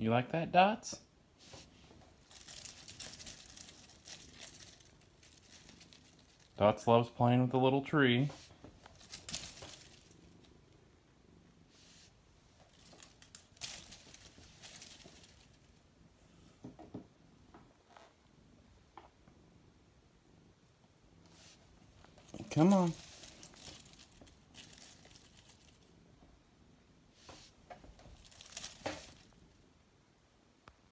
You like that, Dots? Dots loves playing with the little tree. Come on.